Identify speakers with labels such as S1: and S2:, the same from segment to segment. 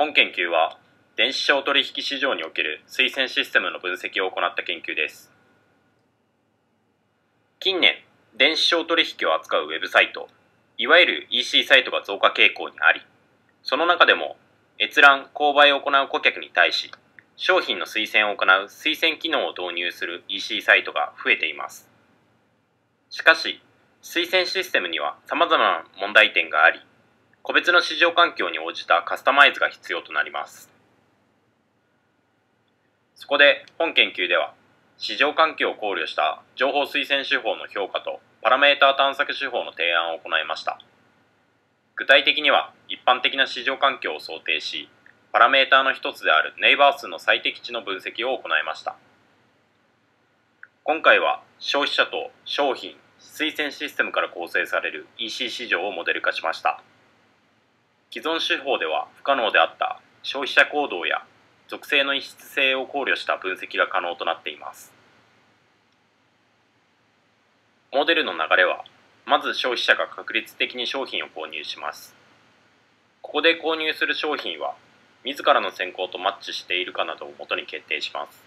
S1: 本研究は電子商取引市場における推薦システムの分析を行った研究です。近年電子商取引を扱うウェブサイトいわゆる EC サイトが増加傾向にありその中でも閲覧購買を行う顧客に対し商品の推薦を行う推薦機能を導入する EC サイトが増えています。しかし推薦システムには様々な問題点があり個別の市場環境に応じたカスタマイズが必要となります。そこで本研究では市場環境を考慮した情報推薦手法の評価とパラメータ探索手法の提案を行いました。具体的には一般的な市場環境を想定しパラメータの一つであるネイバー数の最適値の分析を行いました。今回は消費者と商品推薦システムから構成される EC 市場をモデル化しました。既存手法では不可能であった消費者行動や属性の異質性を考慮した分析が可能となっています。モデルの流れはまず消費者が確率的に商品を購入します。ここで購入する商品は自らの選考とマッチしているかなどをもとに決定します。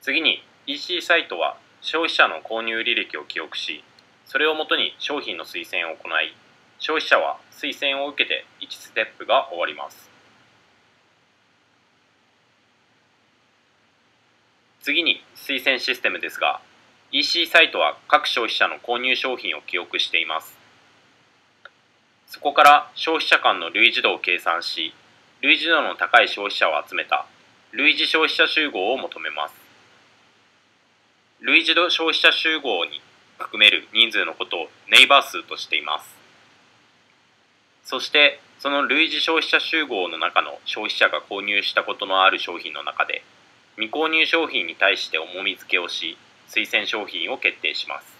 S1: 次に EC サイトは消費者の購入履歴を記憶しそれをもとに商品の推薦を行い消費者は推薦を受けて1ステップが終わります。次に推薦システムですが EC サイトは各消費者の購入商品を記憶しています。そこから消費者間の類似度を計算し類似度の高い消費者を集めた類似消費者集合を求めます。類似度消費者集合に含める人数のことをネイバー数としています。そしてその類似消費者集合の中の消費者が購入したことのある商品の中で未購入商品に対して重み付けをし推薦商品を決定します。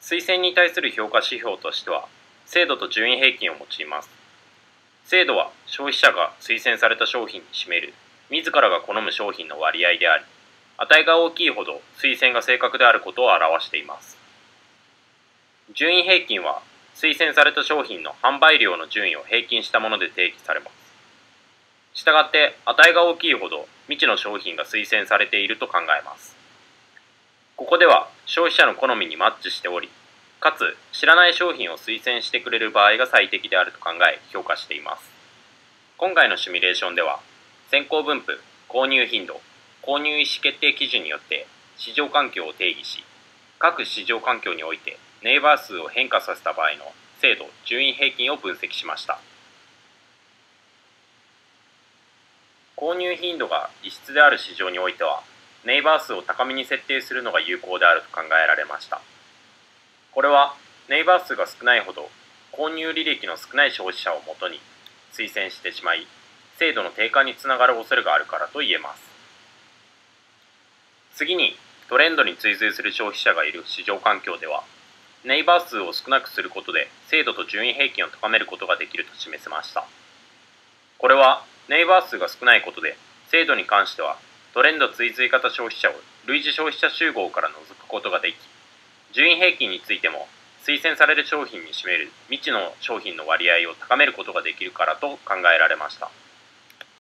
S1: 推薦に対する評価指標としては精度と順位平均を用います。精度は消費者が推薦された商品に占める自らが好む商品の割合であり値が大きいほど推薦が正確であることを表しています。順位平均は推薦された商品の販売量の順位を平均したもので定義されます。したがって値が大きいほど未知の商品が推薦されていると考えます。ここでは消費者の好みにマッチしておりかつ知らない商品を推薦してくれる場合が最適であると考え評価しています。今回のシミュレーションでは先行分布購入頻度購入意思決定基準によって市場環境を定義し各市場環境においてネイバー数を変化させた場合の精度順位平均を分析しました。購入頻度が異質である市場においてはネイバー数を高めに設定するのが有効であると考えられました。これはネイバー数が少ないほど購入履歴の少ない消費者をもとに推薦してしまい精度の低下につながる恐れがあるからと言えます。次にトレンドに追随する消費者がいる市場環境ではネイバー数を少なくすることで精度と順位平均を高めることができると示せました。これはネイバー数が少ないことで精度に関してはトレンド追随型消費者を類似消費者集合から除くことができ順位平均についても推薦される商品に占める未知の商品の割合を高めることができるからと考えられました。